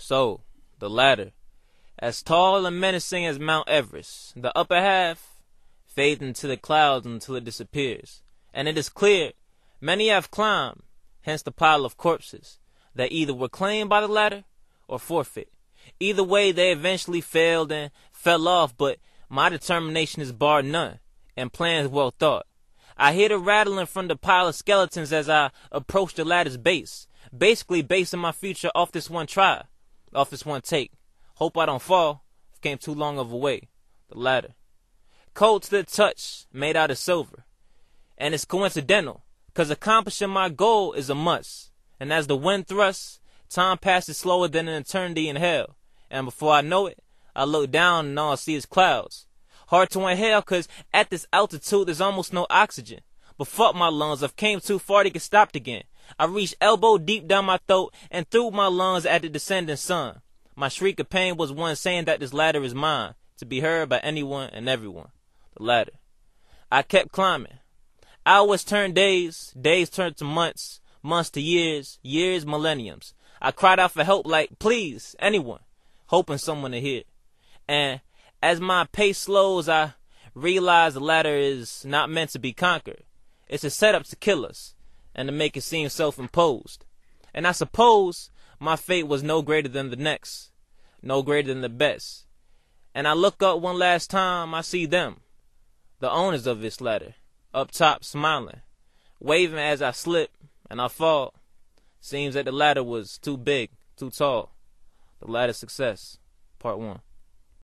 So, the ladder, as tall and menacing as Mount Everest, the upper half fades into the clouds until it disappears. And it is clear many have climbed, hence the pile of corpses that either were claimed by the ladder or forfeit. Either way, they eventually failed and fell off, but my determination is bar none, and plans well thought. I hear the rattling from the pile of skeletons as I approach the ladder's base, basically basing my future off this one try, off this one take. Hope I don't fall. Came too long of a way. The ladder. Cold to the touch, made out of silver. And it's coincidental, cause accomplishing my goal is a must. And as the wind thrusts, time passes slower than an eternity in hell. And before I know it, I look down and all I see is clouds. Hard to inhale cause at this altitude there's almost no oxygen. But fuck my lungs, I've came too far to get stopped again. I reached elbow deep down my throat and threw my lungs at the descending sun. My shriek of pain was one saying that this ladder is mine, to be heard by anyone and everyone. The ladder. I kept climbing. Hours turned days, days turned to months, months to years, years millenniums. I cried out for help like, please, anyone, hoping someone to hear. And as my pace slows, I realize the ladder is not meant to be conquered. It's a setup to kill us and to make it seem self-imposed. And I suppose my fate was no greater than the next no greater than the best. And I look up one last time, I see them, the owners of this ladder, up top smiling, waving as I slip and I fall. Seems that the ladder was too big, too tall. The ladder success, part one.